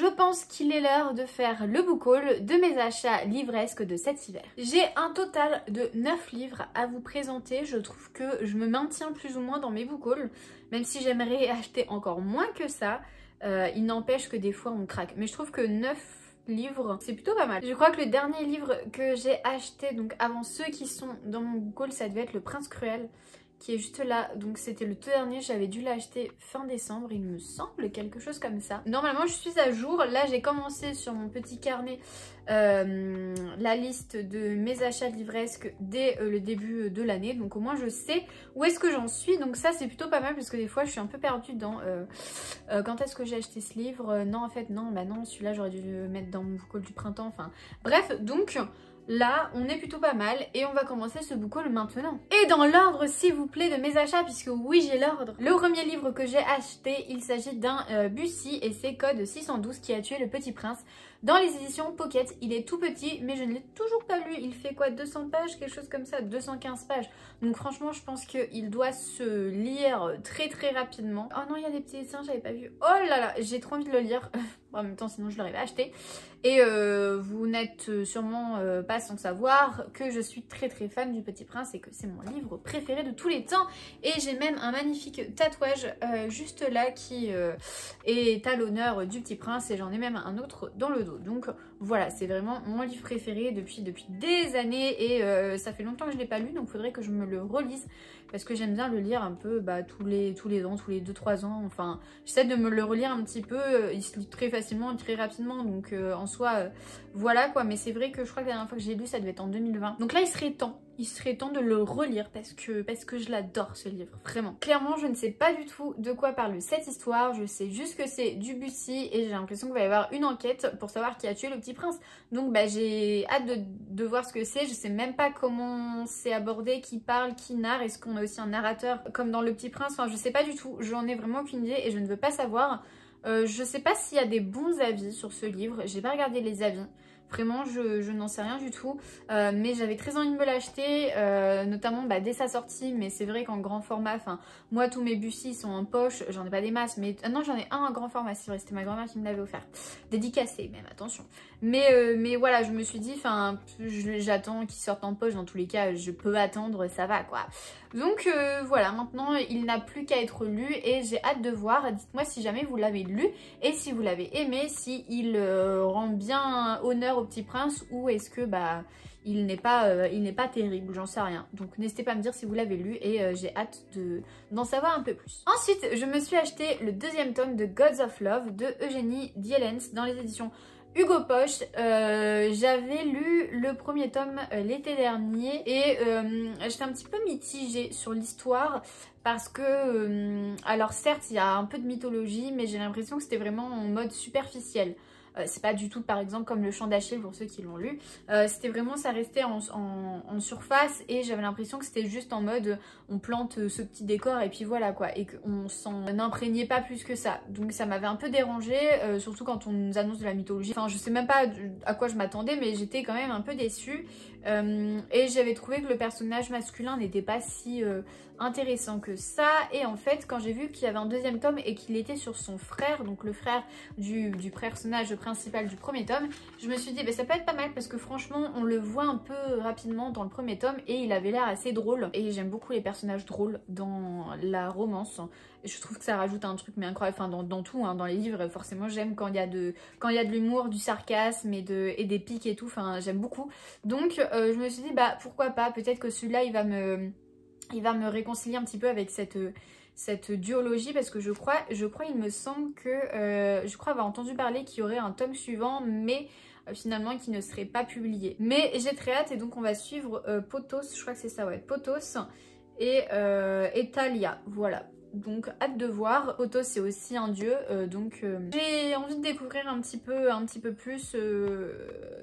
je pense qu'il est l'heure de faire le book haul de mes achats livresques de cet hiver. J'ai un total de 9 livres à vous présenter. Je trouve que je me maintiens plus ou moins dans mes book hauls, même si j'aimerais acheter encore moins que ça. Euh, il n'empêche que des fois on craque. Mais je trouve que 9 livres, c'est plutôt pas mal. Je crois que le dernier livre que j'ai acheté, donc avant ceux qui sont dans mon book haul, ça devait être Le Prince Cruel qui est juste là. Donc c'était le tout dernier, j'avais dû l'acheter fin décembre, il me semble, quelque chose comme ça. Normalement je suis à jour, là j'ai commencé sur mon petit carnet euh, la liste de mes achats livresques dès euh, le début de l'année. Donc au moins je sais où est-ce que j'en suis. Donc ça c'est plutôt pas mal parce que des fois je suis un peu perdue dans euh, quand est-ce que j'ai acheté ce livre? non en fait non, bah non celui-là j'aurais dû le mettre dans mon call du printemps. Enfin bref donc... Là, on est plutôt pas mal et on va commencer ce book haul maintenant. Et dans l'ordre, s'il vous plaît, de mes achats, puisque oui, j'ai l'ordre. Le premier livre que j'ai acheté, il s'agit d'un euh, et c'est Code 612 qui a tué le petit prince. Dans les éditions Pocket, il est tout petit, mais je ne l'ai toujours pas lu. Il fait quoi 200 pages Quelque chose comme ça 215 pages. Donc franchement, je pense qu'il doit se lire très très rapidement. Oh non, il y a des petits dessins, j'avais pas vu. Oh là là, j'ai trop envie de le lire. en même temps, sinon je l'aurais acheté. Et euh, vous n'êtes sûrement euh, pas sans savoir que je suis très très fan du Petit Prince et que c'est mon livre préféré de tous les temps. Et j'ai même un magnifique tatouage euh, juste là qui est à l'honneur du Petit Prince et j'en ai même un autre dans le dos. Donc voilà, c'est vraiment mon livre préféré depuis, depuis des années et euh, ça fait longtemps que je ne l'ai pas lu, donc il faudrait que je me le relise parce que j'aime bien le lire un peu bah, tous, les, tous les ans, tous les 2-3 ans. Enfin, j'essaie de me le relire un petit peu, euh, il se lit très facilement, très rapidement, donc euh, en soi, voilà quoi. Mais c'est vrai que je crois que la dernière fois que j'ai lu, ça devait être en 2020. Donc là, il serait temps il serait temps de le relire parce que, parce que je l'adore ce livre, vraiment. Clairement, je ne sais pas du tout de quoi parle cette histoire, je sais juste que c'est du Bussy et j'ai l'impression qu'il va y avoir une enquête pour savoir qui a tué le petit prince. Donc bah, j'ai hâte de, de, voir ce que c'est, je sais même pas comment c'est abordé, qui parle, qui narre, est-ce qu'on a aussi un narrateur comme dans le petit prince, enfin je sais pas du tout, j'en ai vraiment aucune idée et je ne veux pas savoir. Euh, je sais pas s'il y a des bons avis sur ce livre, j'ai pas regardé les avis. Vraiment, je, n'en sais rien du tout. Euh, mais j'avais très envie de me l'acheter, euh, notamment bah, dès sa sortie. Mais c'est vrai qu'en grand format, enfin, moi, tous mes Bussy sont en poche. J'en ai pas des masses, mais non, j'en ai un en grand format. C'est vrai, c'était ma grand-mère qui me l'avait offert. Dédicacé, même, attention. Mais, mais voilà, je me suis dit, j'attends qu'il sorte en poche. Dans tous les cas, je peux attendre, ça va, quoi. Donc voilà, maintenant, il n'a plus qu'à être lu et j'ai hâte de voir. Dites-moi si jamais vous l'avez lu et si vous l'avez aimé, si il rend bien honneur au Petit Prince ou est-ce que bah il n'est pas, euh, pas terrible, j'en sais rien. Donc n'hésitez pas à me dire si vous l'avez lu et euh, j'ai hâte d'en savoir un peu plus. Ensuite, je me suis acheté le deuxième tome de Gods of Love de Eugénie Dielens dans les éditions Hugo Poche. Euh, j'avais lu le premier tome l'été dernier et j'étais un petit peu mitigée sur l'histoire parce que, alors certes, il y a un peu de mythologie, mais j'ai l'impression que c'était vraiment en mode superficiel. Euh, c'est pas du tout par exemple comme le chant d'Achille pour ceux qui l'ont lu. Euh, c'était vraiment, ça restait en, surface et j'avais l'impression que c'était juste en mode on plante ce petit décor et puis voilà quoi. Et qu'on s'en imprégnait pas plus que ça. Donc ça m'avait un peu dérangé, euh, surtout quand on nous annonce de la mythologie. Enfin je sais même pas à quoi je m'attendais mais j'étais quand même un peu déçue. Et j'avais trouvé que le personnage masculin n'était pas si intéressant que ça. Et en fait, quand j'ai vu qu'il y avait un deuxième tome et qu'il était sur son frère, donc le frère du, du personnage principal du premier tome, je me suis dit, bah, ça peut être pas mal parce que franchement, on le voit un peu rapidement dans le premier tome et il avait l'air assez drôle. Et j'aime beaucoup les personnages drôles dans la romance. Je trouve que ça rajoute un truc mais incroyable, enfin dans, tout, hein, dans les livres, forcément j'aime quand il y a de de l'humour, du sarcasme et, de, et des pics et tout, enfin j'aime beaucoup. Donc euh, je me suis dit, bah pourquoi pas, peut-être que celui-là il va me il va me réconcilier un petit peu avec cette, cette duologie parce que je crois, je crois, il me semble que, euh, je crois avoir entendu parler qu'il y aurait un tome suivant, mais euh, finalement qui ne serait pas publié. Mais j'ai très hâte et donc on va suivre euh, Potos, je crois que c'est ça, ouais, Potos et, et Talia, voilà. Donc hâte de voir. Potos c'est aussi un dieu, donc j'ai envie de découvrir un petit peu, un petit peu plus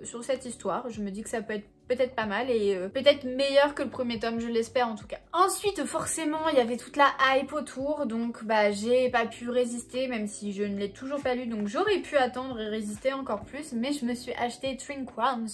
sur cette histoire. Je me dis que ça peut être peut-être pas mal et euh, peut-être meilleur que le premier tome, je l'espère en tout cas. Ensuite, forcément, il y avait toute la hype autour, donc bah j'ai pas pu résister, même si je ne l'ai toujours pas lu, donc j'aurais pu attendre et résister encore plus, mais je me suis acheté Twin Crowns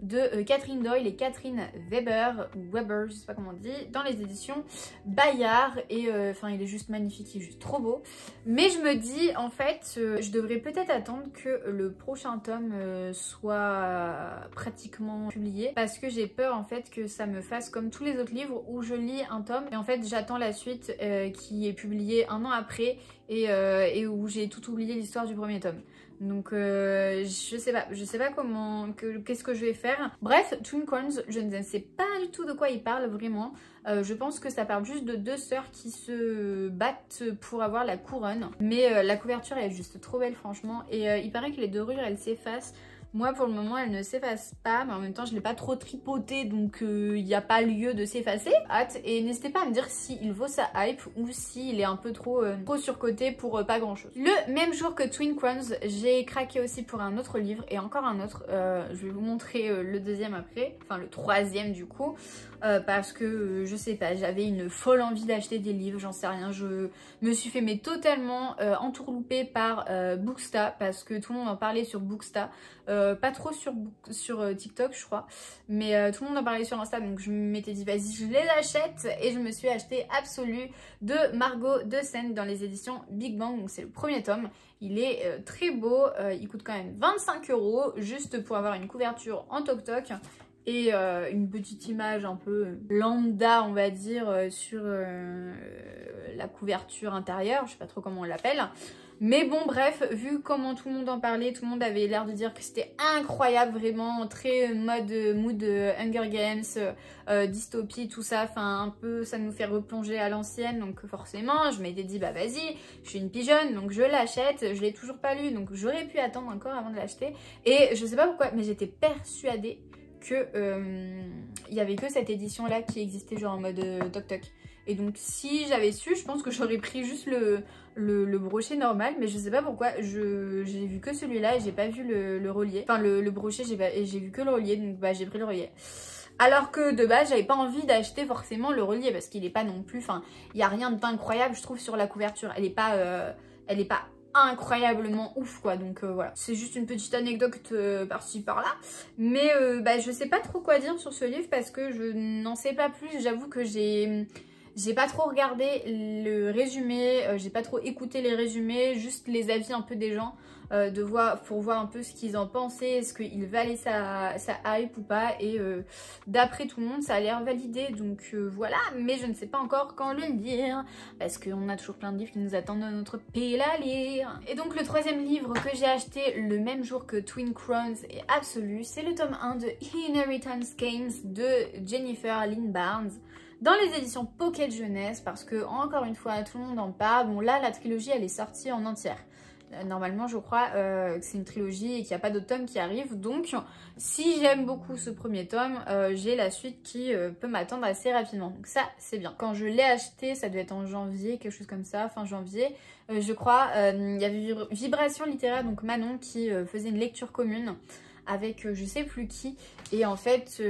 de euh, Catherine Doyle et Catherine Weber, ou Weber, je sais pas comment on dit, dans les éditions Bayard. Et euh, enfin, il est juste magnifique, il est juste trop beau. Mais je me dis, en fait, euh, je devrais peut-être attendre que le prochain tome soit pratiquement publié. Parce que j'ai peur, en fait, que ça me fasse comme tous les autres livres où je lis un tome et en fait, j'attends la suite qui est publiée un an après et, et où j'ai tout oublié l'histoire du premier tome. Donc euh, je sais pas, je sais pas comment, qu'est-ce que je vais faire. Bref, Twin Corns, je ne sais pas du tout de quoi il parle vraiment. Euh, je pense que ça parle juste de deux sœurs qui se battent pour avoir la couronne. Mais euh, la couverture est juste trop belle franchement. Et il paraît que les dorures elles s'effacent moi, pour le moment, elle ne s'efface pas, mais en même temps, je ne l'ai pas trop tripoté, donc il euh, n'y a pas lieu de s'effacer. Hâte, et n'hésitez pas à me dire s'il vaut sa hype ou s'il est un peu trop, euh, trop surcoté pour euh, pas grand-chose. Le même jour que Twin Crowns, j'ai craqué aussi pour un autre livre, et encore un autre. je vais vous montrer le deuxième après, enfin le troisième du coup. Euh, parce que euh, je sais pas, j'avais une folle envie d'acheter des livres, j'en sais rien. Je me suis fait totalement euh, entourlouper par Booksta parce que tout le monde en parlait sur Booksta, pas trop sur, sur TikTok je crois, mais tout le monde en parlait sur Insta donc je m'étais dit vas-y je les achète. Et je me suis acheté Absolu de Margot de Seine dans les éditions Big Bang, donc c'est le premier tome. Il est très beau, il coûte quand même 25 euros juste pour avoir une couverture en toc-toc et euh, une petite image un peu lambda on va dire euh, sur euh, la couverture intérieure, je sais pas trop comment on l'appelle. Mais bon bref, vu comment tout le monde en parlait, tout le monde avait l'air de dire que c'était incroyable vraiment, très mode mood Hunger Games, dystopie, tout ça, enfin un peu ça nous fait replonger à l'ancienne donc forcément je m'étais dit bah vas-y, je suis une pigeonne donc je l'achète, je l'ai toujours pas lu donc j'aurais pu attendre encore avant de l'acheter. Et je sais pas pourquoi mais j'étais persuadée que euh, il y avait que cette édition là qui existait genre en mode euh, toc toc. Et donc si j'avais su, je pense que j'aurais pris juste le, brochet normal, mais je sais pas pourquoi, j'ai vu que celui-là et j'ai pas vu le, le, relier. Enfin le, le brochet, j'ai vu que le relier, donc bah j'ai pris le relier. Alors que de base, j'avais pas envie d'acheter forcément le relier parce qu'il est pas non plus, enfin, il y a rien d'incroyable je trouve sur la couverture. Elle est pas, euh, elle est pas incroyablement ouf quoi. Donc euh, voilà. C'est juste une petite anecdote euh, par-ci par-là. Mais euh, bah, je sais pas trop quoi dire sur ce livre parce que je n'en sais pas plus. J'avoue que j'ai j'ai pas trop regardé le résumé, j'ai pas trop écouté les résumés, juste les avis un peu des gens. Euh, de voir, pour voir un peu ce qu'ils en pensaient, est-ce qu'il valait sa, sa, hype ou pas. Et euh, d'après tout le monde, ça a l'air validé. Donc euh, voilà, mais je ne sais pas encore quand le lire. Parce qu'on a toujours plein de livres qui nous attendent dans notre pays à lire. Et donc le troisième livre que j'ai acheté le même jour que Twin Crowns est absolu, c'est le tome 1 de Inheritance Games de Jennifer Lynn Barnes dans les éditions Pocket Jeunesse parce que encore une fois tout le monde en parle. Bon là la trilogie elle est sortie en entière. Euh, normalement, je crois euh, que c'est une trilogie et qu'il n'y a pas d'autres tomes qui arrivent. Donc, si j'aime beaucoup ce premier tome, euh, j'ai la suite qui peut m'attendre assez rapidement. Donc ça, c'est bien. Quand je l'ai acheté, ça devait être en janvier, quelque chose comme ça, fin janvier, je crois. Il y avait Vibration littéraire, donc Manon, qui faisait une lecture commune avec je sais plus qui et en fait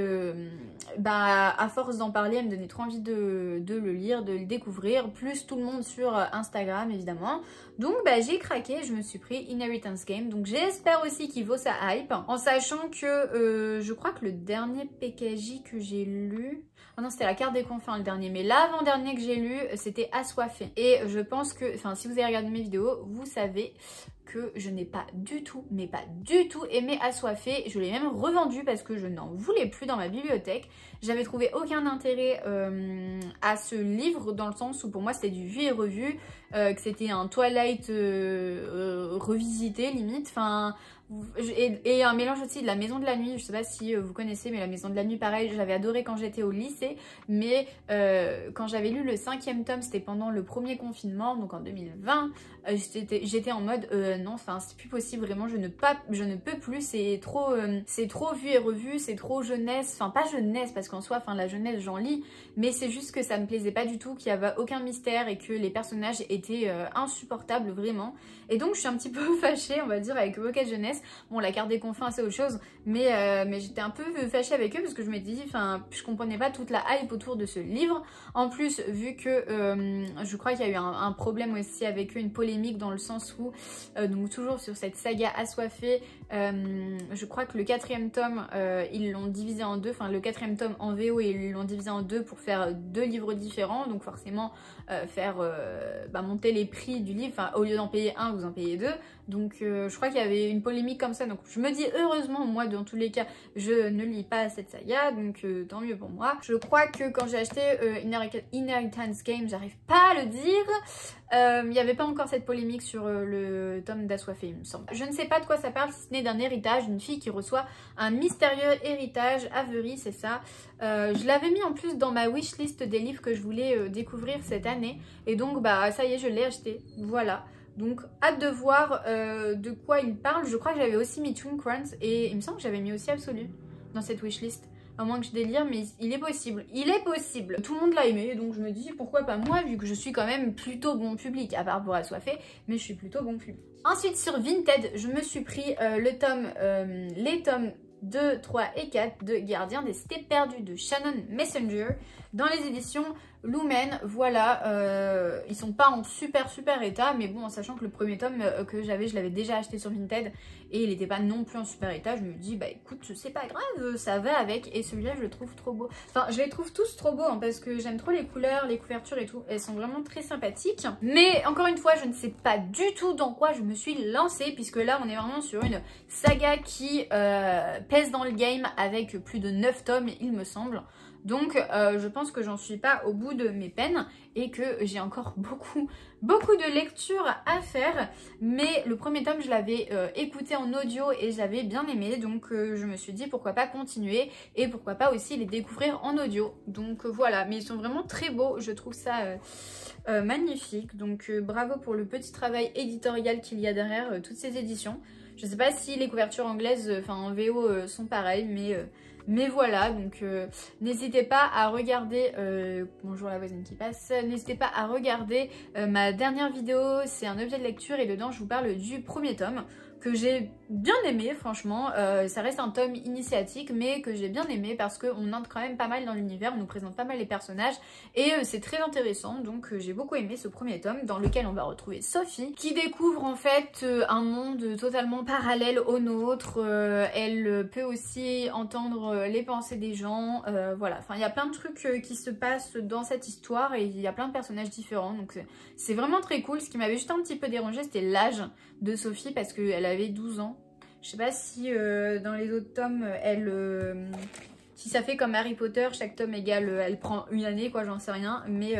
bah à force d'en parler elle me donnait trop envie de, le lire de le découvrir plus tout le monde sur Instagram évidemment donc bah, j'ai craqué, je me suis pris Inheritance Game. Donc j'espère aussi qu'il vaut sa hype. En sachant que euh, je crois que le dernier PKJ que j'ai lu... Ah non, c'était la carte des confins le dernier. Mais l'avant-dernier que j'ai lu, c'était Assoiffé. Et je pense que, enfin si vous avez regardé mes vidéos, vous savez que je n'ai pas du tout, mais pas du tout aimé Assoiffé. Je l'ai même revendu parce que je n'en voulais plus dans ma bibliothèque. J'avais trouvé aucun intérêt euh, à ce livre dans le sens où pour moi c'était du vu et revu, euh, que c'était un Twilight euh, revisité limite. Enfin, et, un mélange aussi de la maison de la nuit, je sais pas si euh, vous connaissez, mais la maison de la nuit, pareil, j'avais adoré quand j'étais au lycée, mais euh, quand j'avais lu le cinquième tome, c'était pendant le premier confinement, donc en 2020, euh, j'étais en mode non, enfin c'est plus possible, vraiment, je ne, pas, je ne peux plus, c'est trop, c'est trop vu et revu, c'est trop jeunesse, enfin pas jeunesse, parce qu'en soi, la jeunesse j'en lis, mais c'est juste que ça me plaisait pas du tout, qu'il y avait aucun mystère et que les personnages étaient insupportables vraiment, et donc je suis un petit peu fâchée, on va dire, avec Rocket Jeunesse, Bon, la carte des confins, c'est autre chose, mais, euh, mais j'étais un peu fâchée avec eux parce que je m'étais dit, enfin, je comprenais pas toute la hype autour de ce livre. En plus, vu que euh, je crois qu'il y a eu un, problème aussi avec eux, une polémique dans le sens où, donc toujours sur cette saga assoiffée, je crois que le quatrième tome, ils l'ont divisé en deux, enfin le quatrième tome en VO ils l'ont divisé en deux pour faire deux livres différents, donc forcément faire bah, monter les prix du livre, enfin au lieu d'en payer un, vous en payez deux. Donc euh, je crois qu'il y avait une polémique comme ça. Donc je me dis heureusement, moi dans tous les cas, je ne lis pas cette saga. Donc euh, tant mieux pour moi. Je crois que quand j'ai acheté euh, Inheritance Game, j'arrive pas à le dire. Il n'y avait pas encore cette polémique sur le tome d'Assoiffé, il me semble. Je ne sais pas de quoi ça parle si ce n'est d'un héritage, d'une fille qui reçoit un mystérieux héritage. Avery, c'est ça. je l'avais mis en plus dans ma wishlist des livres que je voulais découvrir cette année. Et donc bah ça y est, je l'ai acheté. Voilà. Donc hâte de voir euh, de quoi il parle. Je crois que j'avais aussi mis Toon Crunch et il me semble que j'avais mis aussi Absolu dans cette wishlist. À moins que je délire, mais il est possible. Il est possible. Tout le monde l'a aimé, donc je me dis pourquoi pas moi, vu que je suis quand même plutôt bon public, à part pour assoiffé, mais je suis plutôt bon public. Ensuite, sur Vinted, je me suis pris euh, le tome, euh, les tomes 2, 3 et 4 de Gardien des Cités Perdues de Shannon Messenger dans les éditions Lumen, voilà, euh, ils sont pas en super super état, mais bon, en sachant que le premier tome euh, que j'avais, je l'avais déjà acheté sur Vinted et il n'était pas non plus en super état, je me dis, bah écoute, c'est pas grave, ça va avec, et celui-là, je le trouve trop beau. Enfin, je les trouve tous trop beaux, hein, parce que j'aime trop les couleurs, les couvertures et tout, elles sont vraiment très sympathiques. Mais encore une fois, je ne sais pas du tout dans quoi je me suis lancée, puisque là, on est vraiment sur une saga qui euh, pèse dans le game avec plus de 9 tomes, il me semble. Donc euh, je pense que j'en suis pas au bout de mes peines et que j'ai encore beaucoup, beaucoup de lectures à faire. Mais le premier tome, je l'avais euh, écouté en audio et j'avais bien aimé. Donc euh, je me suis dit pourquoi pas continuer et pourquoi pas aussi les découvrir en audio. Donc voilà, mais ils sont vraiment très beaux. Je trouve ça magnifique. Donc bravo pour le petit travail éditorial qu'il y a derrière toutes ces éditions. Je sais pas si les couvertures anglaises, enfin en VO, sont pareilles, mais mais voilà, donc euh, n'hésitez pas à regarder, euh, bonjour la voisine qui passe, n'hésitez pas à regarder euh, ma dernière vidéo, c'est un objet de lecture et dedans je vous parle du premier tome que j'ai bien aimé franchement, euh, ça reste un tome initiatique mais que j'ai bien aimé parce qu'on entre quand même pas mal dans l'univers, on nous présente pas mal les personnages et euh, c'est très intéressant. Donc euh, j'ai beaucoup aimé ce premier tome dans lequel on va retrouver Sophie qui découvre en fait un monde totalement parallèle au nôtre, elle peut aussi entendre les pensées des gens, voilà, enfin il y a plein de trucs qui se passent dans cette histoire et il y a plein de personnages différents. Donc c'est vraiment très cool, ce qui m'avait juste un petit peu dérangé c'était l'âge de Sophie parce qu'elle avait 12 ans je sais pas si euh, dans les autres tomes, elle... Euh, si ça fait comme Harry Potter, chaque tome égale, euh, elle prend une année, quoi, j'en sais rien. Mais,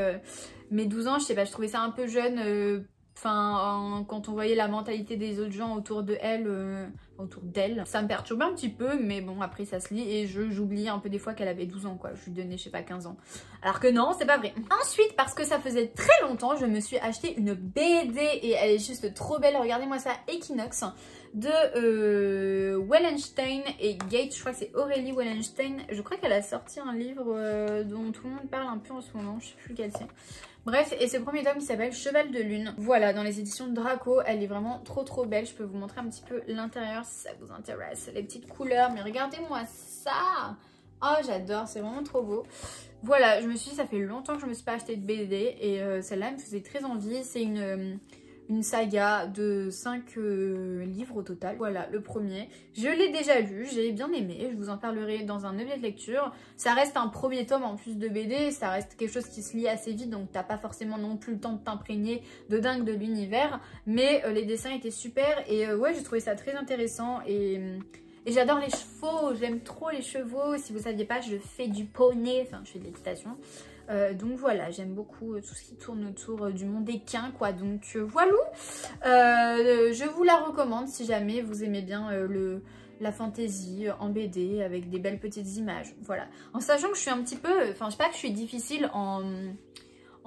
mais 12 ans, je sais pas, je trouvais ça un peu jeune. Enfin, quand on voyait la mentalité des autres gens autour de elle, autour d'elle, ça me perturbait un petit peu, mais bon, après ça se lit et j'oubliais un peu des fois qu'elle avait 12 ans, quoi. Je lui donnais, je sais pas, 15 ans. Alors que non, c'est pas vrai. Ensuite, parce que ça faisait très longtemps, je me suis acheté une BD et elle est juste trop belle. Regardez-moi ça, Equinox de euh, Wellenstein et Gates. Je crois que c'est Aurélie Wellenstein. Je crois qu'elle a sorti un livre euh, dont tout le monde parle un peu en ce moment. Je sais plus lequel c'est. Bref, et ce premier tome s'appelle Cheval de Lune. Voilà, dans les éditions Draco, elle est vraiment trop trop belle. Je peux vous montrer un petit peu l'intérieur ça vous intéresse. Les petites couleurs, mais regardez-moi ça Oh, j'adore, c'est vraiment trop beau. Voilà, je me suis dit, ça fait longtemps que je me suis pas acheté de BD et euh, celle-là me faisait très envie. C'est une une saga de 5 euh, livres au total. Voilà, le premier. Je l'ai déjà lu, j'ai bien aimé, je vous en parlerai dans un objet de lecture. Ça reste un premier tome en plus de BD, ça reste quelque chose qui se lit assez vite, donc t'as pas forcément non plus le temps de t'imprégner de dingue de l'univers. Mais euh, les dessins étaient super et euh, ouais, j'ai trouvé ça très intéressant et... Et j'adore les chevaux, j'aime trop les chevaux. Si vous saviez pas, je fais du poney, enfin je fais de l'équitation. Euh, donc voilà, j'aime beaucoup euh, tout ce qui tourne autour euh, du monde équin, quoi. Donc voilà, je vous la recommande si jamais vous aimez bien le, la fantaisie en BD avec des belles petites images. Voilà. En sachant que je suis un petit peu, enfin je sais pas que je suis difficile en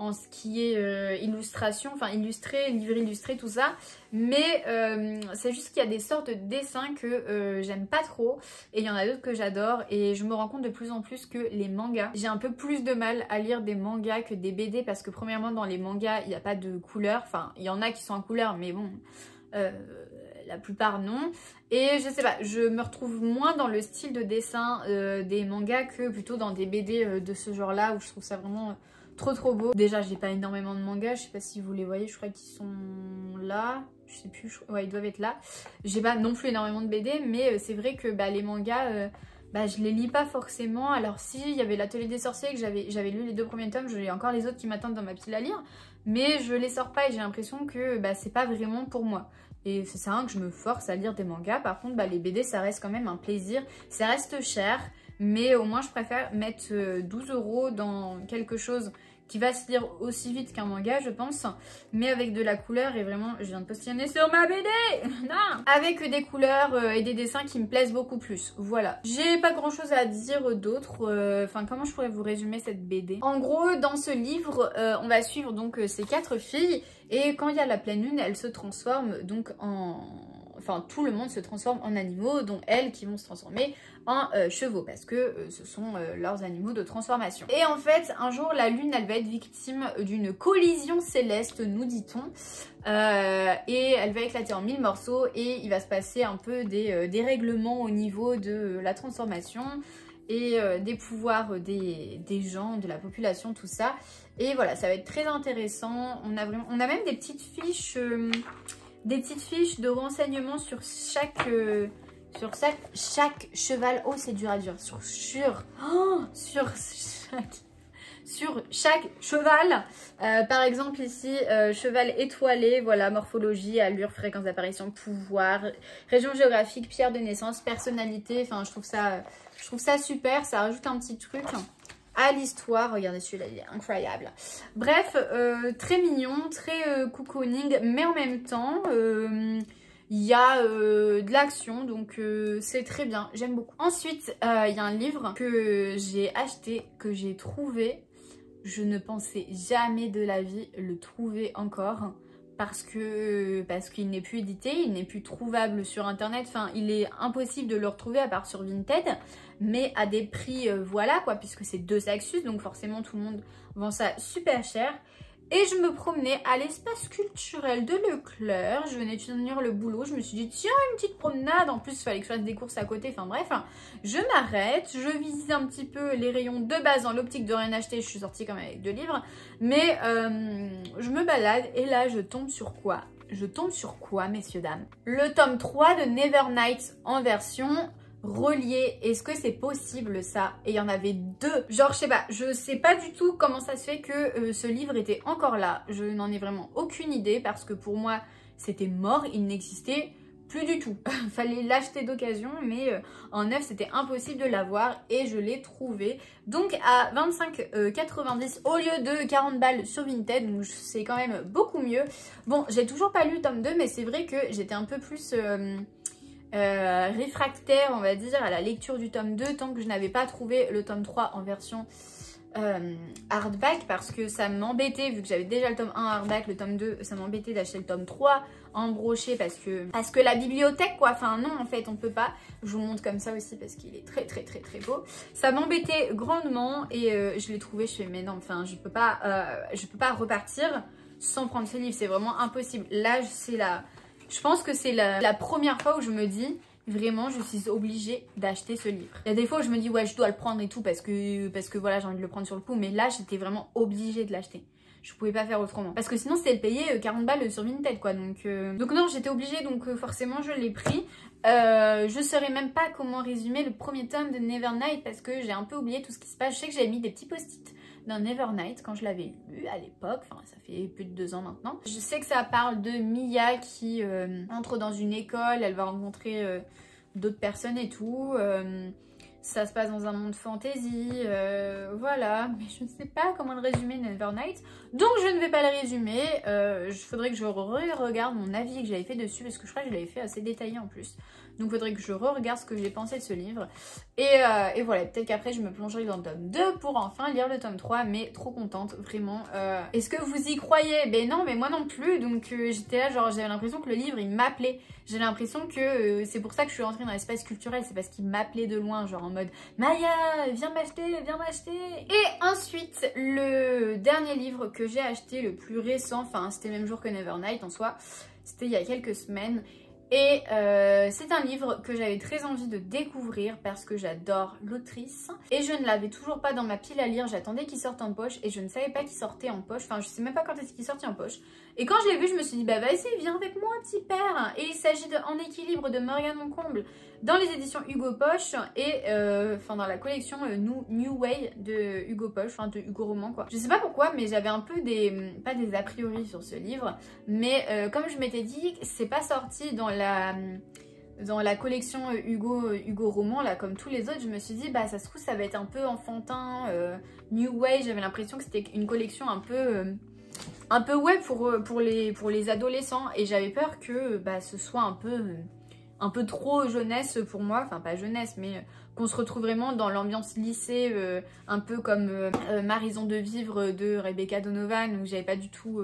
en ce qui est euh, illustration, enfin illustré, livre illustré, tout ça. Mais euh, c'est juste qu'il y a des sortes de dessins que euh, j'aime pas trop et il y en a d'autres que j'adore et je me rends compte de plus en plus que les mangas, j'ai un peu plus de mal à lire des mangas que des BD parce que premièrement dans les mangas il n'y a pas de couleur, enfin il y en a qui sont en couleur mais bon la plupart non. Et je sais pas, je me retrouve moins dans le style de dessin des mangas que plutôt dans des BD de ce genre-là où je trouve ça vraiment trop trop beau. Déjà, j'ai pas énormément de mangas, je sais pas si vous les voyez, je crois qu'ils sont là. Je sais plus, ouais, ils doivent être là. J'ai pas non plus énormément de BD, mais c'est vrai que bah, les mangas bah, je les lis pas forcément. Alors si, il y avait l'atelier des sorciers que j'avais lu les deux premiers tomes, j'ai encore les autres qui m'attendent dans ma pile à lire, mais je les sors pas et j'ai l'impression que bah, c'est pas vraiment pour moi. Et c'est ça que je me force à lire des mangas. Par contre, bah, les BD, ça reste quand même un plaisir. Ça reste cher, mais au moins je préfère mettre 12 euh, euros dans quelque chose qui va se lire aussi vite qu'un manga, je pense, mais avec de la couleur et vraiment, je viens de postillonner sur ma BD Non. Avec des couleurs euh, et des dessins qui me plaisent beaucoup plus, voilà. J'ai pas grand chose à dire d'autre, euh, enfin comment je pourrais vous résumer cette BD En gros, dans ce livre, euh, on va suivre donc ces quatre filles. Et quand il y a la pleine lune, elles se transforment donc en enfin tout le monde se transforme en animaux, dont elles qui vont se transformer en euh, chevaux parce que euh, ce sont euh, leurs animaux de transformation. Et en fait, un jour, la Lune, elle va être victime d'une collision céleste, nous dit-on, et elle va éclater en mille morceaux et il va se passer un peu des dérèglements au niveau de la transformation et des pouvoirs des, gens, de la population, tout ça. Et voilà, ça va être très intéressant. On a même des petites fiches des petites fiches de renseignements sur chaque, euh, chaque, cheval. Oh, c'est dur à dire. Sur, oh, chaque cheval. Euh, par exemple ici, euh, cheval étoilé, voilà, morphologie, allure, fréquence d'apparition, pouvoir, région géographique, pierre de naissance, personnalité. Enfin, je trouve ça, je trouve ça super. Ça rajoute un petit truc à l'histoire. Regardez celui-là, il est incroyable. Bref, euh, très mignon, très euh, cocooning, mais en même temps, euh, il y a de l'action, donc c'est très bien, j'aime beaucoup. Ensuite, il y a un livre que j'ai acheté, que j'ai trouvé. Je ne pensais jamais de la vie le trouver encore parce qu'il n'est plus édité, il n'est plus trouvable sur internet, enfin il est impossible de le retrouver à part sur Vinted, mais à des prix euh, voilà quoi, puisque c'est deux Axus, donc forcément tout le monde vend ça super cher. Et je me promenais à l'espace culturel de Leclerc. Je venais de finir le boulot. Je me suis dit, tiens, une petite promenade. En plus, il fallait que je fasse des courses à côté. Enfin bref, je m'arrête. Je visite un petit peu les rayons de base dans l'optique de rien acheter. Je suis sortie quand même avec deux livres. Mais euh, je me balade et là, je tombe sur quoi? Je tombe sur quoi, messieurs, dames? Le tome 3 de Nevernight en version relié. Est-ce que c'est possible ça? Et il y en avait deux. Genre, je sais pas, je sais pas du tout comment ça se fait que euh, ce livre était encore là. Je n'en ai vraiment aucune idée parce que pour moi, c'était mort, il n'existait plus du tout. Fallait l'acheter d'occasion, mais euh, en neuf, c'était impossible de l'avoir et je l'ai trouvé. Donc à 25,90 euh, au lieu de 40 balles sur Vinted, c'est quand même beaucoup mieux. Bon, j'ai toujours pas lu tome 2, mais c'est vrai que j'étais un peu plus... réfractaire, on va dire, à la lecture du tome 2 tant que je n'avais pas trouvé le tome 3 en version euh, hardback parce que ça m'embêtait, vu que j'avais déjà le tome 1 hardback, le tome 2, ça m'embêtait d'acheter le tome 3 en brochet parce que, parce que la bibliothèque quoi, enfin non en fait on peut pas, je vous montre comme ça aussi parce qu'il est très très très très beau. Ça m'embêtait grandement et euh, je l'ai trouvé, je fais mais non enfin je peux pas, je peux pas repartir sans prendre ce livre, c'est vraiment impossible. Là c'est la je pense que c'est la, première fois où je me dis vraiment je suis obligée d'acheter ce livre. Il y a des fois où je me dis ouais je dois le prendre et tout parce que, parce que voilà j'ai envie de le prendre sur le coup mais là j'étais vraiment obligée de l'acheter. Je pouvais pas faire autrement. Parce que sinon c'était le payer 40 balles sur Vinted quoi. Donc, euh, donc non j'étais obligée donc euh, forcément je l'ai pris. Euh, je saurais même pas comment résumer le premier tome de Nevernight parce que j'ai un peu oublié tout ce qui se passe. Je sais que j'avais mis des petits post-it d'un Nevernight quand je l'avais lu à l'époque, enfin ça fait plus de deux ans maintenant. Je sais que ça parle de Mia qui euh, entre dans une école, elle va rencontrer euh, d'autres personnes et tout. Euh, ça se passe dans un monde fantasy, voilà, mais je ne sais pas comment le résumer Nevernight, donc je ne vais pas le résumer, il faudrait que je re-regarde mon avis que j'avais fait dessus, parce que je crois que je l'avais fait assez détaillé en plus. Donc il faudrait que je re-regarde ce que j'ai pensé de ce livre. Euh, et, voilà, peut-être qu'après je me plongerai dans le tome 2 pour enfin lire le tome 3. Mais trop contente, vraiment. Euh. Est-ce que vous y croyez? Ben non, mais moi non plus. Donc euh, j'étais là, genre j'avais l'impression que le livre il m'appelait. J'ai l'impression que c'est pour ça que je suis rentrée dans l'espace culturel. C'est parce qu'il m'appelait de loin, genre en mode Maya, viens m'acheter, viens m'acheter. Et ensuite, le dernier livre que j'ai acheté, le plus récent, enfin c'était le même jour que Nevernight en soi, c'était il y a quelques semaines. Et euh, c'est un livre que j'avais très envie de découvrir parce que j'adore l'autrice. Et je ne l'avais toujours pas dans ma pile à lire, j'attendais qu'il sorte en poche et je ne savais pas qu'il sortait en poche. Enfin, je sais même pas quand est-ce qu'il sortit en poche. Et quand je l'ai vu, je me suis dit, bah vas-y, viens avec moi, petit père. Et il s'agit de En équilibre de Morgane Moncomble dans les éditions Hugo Poche et euh, enfin dans la collection euh, New, Way de Hugo Poche, enfin de Hugo Roman quoi. Je sais pas pourquoi, mais j'avais un peu des, pas des a priori sur ce livre, mais euh, comme je m'étais dit, c'est pas sorti dans la dans la collection Hugo, Hugo Roman, là, comme tous les autres, je me suis dit, bah ça se trouve, ça va être un peu enfantin, New Way, j'avais l'impression que c'était une collection un peu un peu ouais pour, euh, pour, les, adolescents. Et j'avais peur que bah, ce soit un peu, un peu trop jeunesse pour moi, enfin pas jeunesse mais qu'on se retrouve vraiment dans l'ambiance lycée euh, un peu comme Ma raison de vivre de Rebecca Donovan où j'avais pas du tout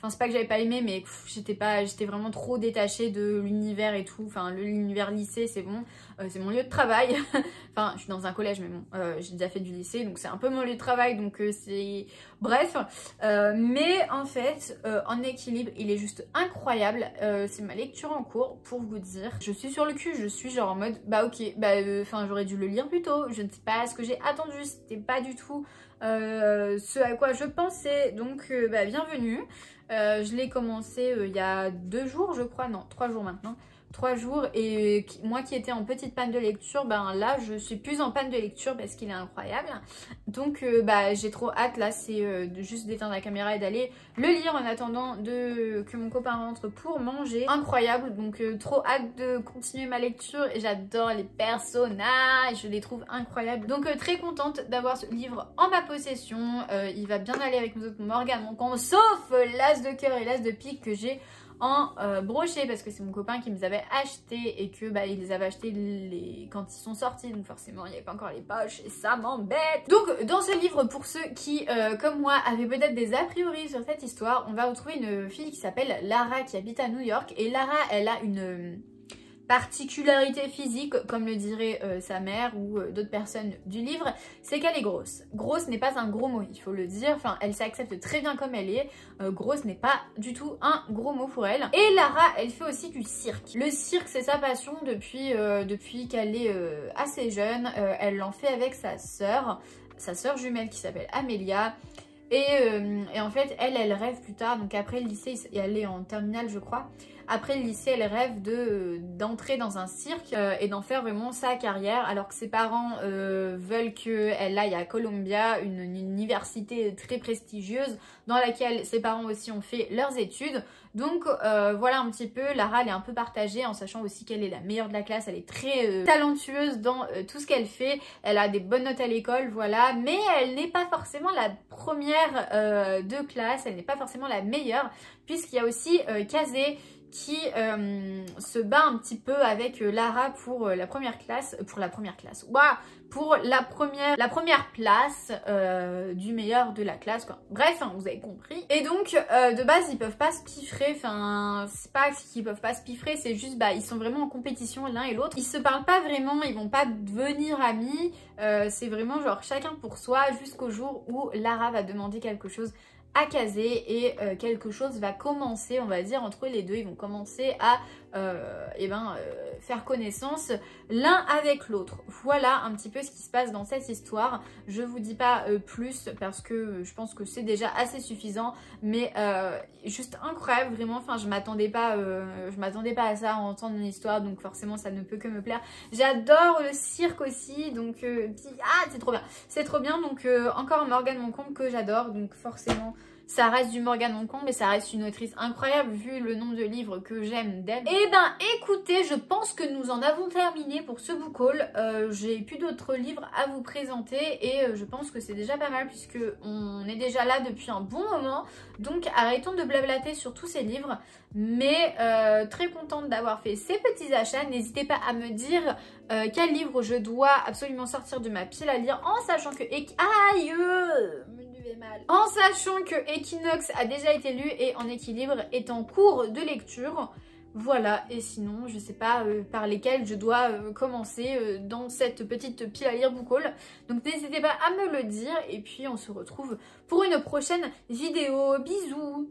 Enfin, c'est pas que j'avais pas aimé, mais j'étais pas, j'étais vraiment trop détachée de l'univers et tout. Enfin, l'univers lycée, c'est bon. Euh, c'est mon lieu de travail. enfin, je suis dans un collège, mais bon, euh, j'ai déjà fait du lycée, donc c'est un peu mon lieu de travail. Donc euh, c'est... Bref. mais en fait, en équilibre, il est juste incroyable. c'est ma lecture en cours, pour vous dire. Je suis sur le cul, je suis genre en mode, bah ok, bah enfin, j'aurais dû le lire plus tôt. Je ne sais pas ce que j'ai attendu, c'était pas du tout... ce à quoi je pensais. Donc bah, bienvenue. Euh, je l'ai commencé euh, il y a deux jours, je crois, non, trois jours maintenant trois jours et moi qui étais en petite panne de lecture ben là je suis plus en panne de lecture parce qu'il est incroyable. Donc euh, bah j'ai trop hâte là c'est euh, juste d'éteindre la caméra et d'aller le lire en attendant que mon copain rentre pour manger. Incroyable. Donc euh, trop hâte de continuer ma lecture et j'adore les personnages. Je les trouve incroyables. Donc très contente d'avoir ce livre en ma possession. Il va bien aller avec mes autres Morgan mon sauf l'as de cœur et l'as de pique que j'ai en euh, brochet parce que c'est mon copain qui me les avait achetés et que bah, il les avait achetés les... quand ils sont sortis donc forcément il n'y avait pas encore les poches et ça m'embête. Donc dans ce livre pour ceux qui euh, comme moi avaient peut-être des a priori sur cette histoire on va retrouver une fille qui s'appelle Lara qui habite à New York et Lara elle a une particularité physique, comme le dirait euh, sa mère ou euh, d'autres personnes du livre, c'est qu'elle est grosse. Grosse n'est pas un gros mot, il faut le dire. Enfin, elle s'accepte très bien comme elle est. Euh, grosse n'est pas du tout un gros mot pour elle. Et Lara, elle fait aussi du cirque. Le cirque, c'est sa passion depuis, depuis qu'elle est assez jeune. elle l'en fait avec sa sœur, sa sœur jumelle qui s'appelle Amelia. Et, et, en fait, elle, elle rêve plus tard, donc après le lycée, elle est en terminale je crois, après le lycée, elle rêve d'entrer dans un cirque euh, et d'en faire vraiment sa carrière alors que ses parents euh, veulent qu'elle aille à Columbia, une, université très prestigieuse dans laquelle ses parents aussi ont fait leurs études. Donc euh, voilà un petit peu, Lara elle est un peu partagée en sachant aussi qu'elle est la meilleure de la classe, elle est très talentueuse dans tout ce qu'elle fait, elle a des bonnes notes à l'école, voilà, mais elle n'est pas forcément la première de classe, elle n'est pas forcément la meilleure puisqu'il y a aussi Kazé qui euh, se bat un petit peu avec euh, Lara pour euh, la première classe, pour la première classe, waouh, pour la première, la première place du meilleur de la classe. Bref, hein, vous avez compris. Et donc, de base, ils peuvent pas se piffrer, enfin, c'est pas qu'ils peuvent pas se piffrer, c'est juste, bah, ils sont vraiment en compétition l'un et l'autre. Ils se parlent pas vraiment, ils vont pas devenir amis, c'est vraiment genre chacun pour soi jusqu'au jour où Lara va demander quelque chose à caser et euh, quelque chose va commencer, on va dire, entre les deux. Ils vont commencer à euh, eh ben, euh, faire connaissance l'un avec l'autre. Voilà un petit peu ce qui se passe dans cette histoire. Je vous dis pas plus parce que je pense que c'est déjà assez suffisant, mais juste incroyable, vraiment. Enfin, je m'attendais pas, je m'attendais pas à ça en entendre une histoire, donc forcément ça ne peut que me plaire. J'adore le cirque aussi, donc ah c'est trop bien, c'est trop bien. Donc encore Morgane Moncombe que j'adore, donc forcément ça reste du Morgan Moncombe, mais ça reste une autrice incroyable vu le nombre de livres que j'aime d'elle. Eh ben écoutez, je pense que nous en avons terminé pour ce book haul. Euh, J'ai plus d'autres livres à vous présenter et euh, je pense que c'est déjà pas mal puisque on est déjà là depuis un bon moment. Donc arrêtons de blablater sur tous ces livres. Mais euh, très contente d'avoir fait ces petits achats. N'hésitez pas à me dire quel livre je dois absolument sortir de ma pile à lire en sachant que... Aïe en sachant que Equinox a déjà été lu et En équilibre est en cours de lecture. Voilà, et sinon, je sais pas euh, par lesquels je dois euh, commencer euh, dans cette petite pile à lire book Donc n'hésitez pas à me le dire et puis on se retrouve pour une prochaine vidéo. Bisous